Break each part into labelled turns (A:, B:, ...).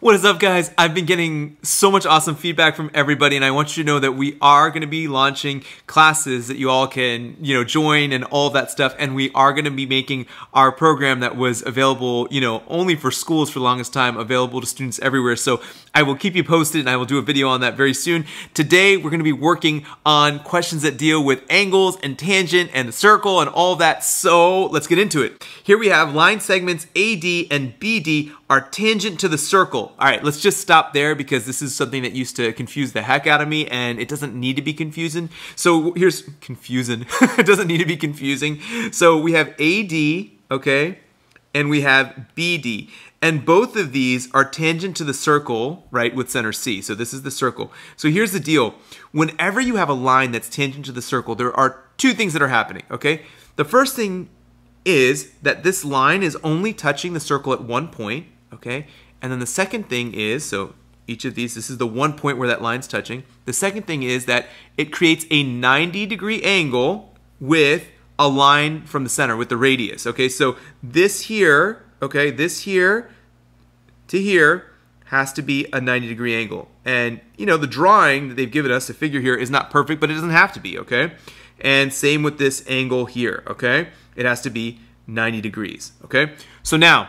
A: What is up, guys? I've been getting so much awesome feedback from everybody, and I want you to know that we are going to be launching classes that you all can, you know, join and all that stuff. And we are going to be making our program that was available, you know, only for schools for the longest time, available to students everywhere. So I will keep you posted, and I will do a video on that very soon. Today, we're going to be working on questions that deal with angles and tangent and the circle and all that. So let's get into it. Here we have line segments AD and BD are tangent to the circle. All right, let's just stop there because this is something that used to confuse the heck out of me and it doesn't need to be confusing. So here's confusing. it doesn't need to be confusing. So we have AD, okay, and we have BD. And both of these are tangent to the circle, right, with center C. So this is the circle. So here's the deal. Whenever you have a line that's tangent to the circle, there are two things that are happening, okay? The first thing is that this line is only touching the circle at one point, okay? And then the second thing is, so each of these, this is the one point where that line's touching. The second thing is that it creates a 90 degree angle with a line from the center, with the radius, okay? So this here, okay, this here to here has to be a 90 degree angle. And, you know, the drawing that they've given us, the figure here, is not perfect, but it doesn't have to be, okay? And same with this angle here, okay? It has to be 90 degrees, okay? So now,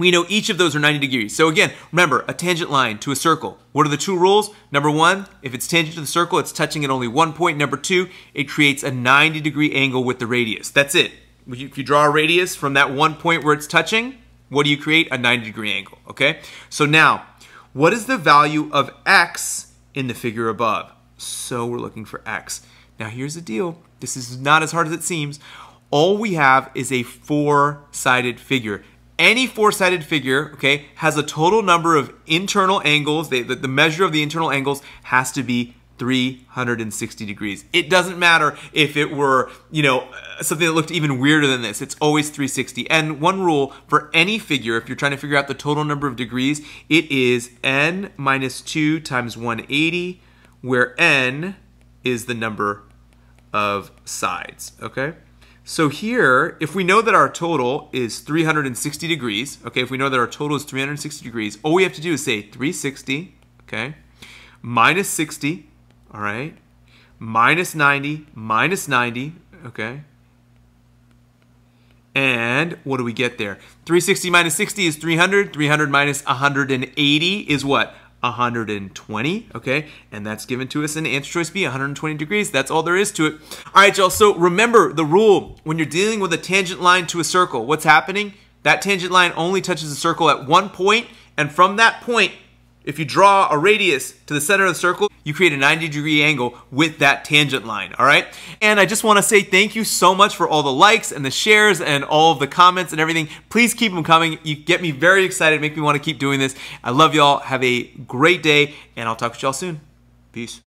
A: we know each of those are 90 degrees. So again, remember, a tangent line to a circle. What are the two rules? Number one, if it's tangent to the circle, it's touching at only one point. Number two, it creates a 90 degree angle with the radius. That's it. If you draw a radius from that one point where it's touching, what do you create? A 90 degree angle, okay? So now, what is the value of x in the figure above? So we're looking for x. Now here's the deal. This is not as hard as it seems. All we have is a four-sided figure any four-sided figure, okay, has a total number of internal angles. They, the, the measure of the internal angles has to be 360 degrees. It doesn't matter if it were, you know, uh, something that looked even weirder than this. It's always 360. And one rule for any figure, if you're trying to figure out the total number of degrees, it is n minus 2 times 180, where n is the number of sides, okay? So here, if we know that our total is 360 degrees, okay, if we know that our total is 360 degrees, all we have to do is say 360, okay, minus 60, all right, minus 90, minus 90, okay, and what do we get there? 360 minus 60 is 300. 300 minus 180 is what? 120, okay? And that's given to us in answer choice B, 120 degrees. That's all there is to it. All right, y'all, so remember the rule. When you're dealing with a tangent line to a circle, what's happening? That tangent line only touches the circle at one point, and from that point, if you draw a radius to the center of the circle, you create a 90 degree angle with that tangent line, all right? And I just wanna say thank you so much for all the likes and the shares and all of the comments and everything. Please keep them coming. You get me very excited, make me wanna keep doing this. I love y'all. Have a great day, and I'll talk to y'all soon. Peace.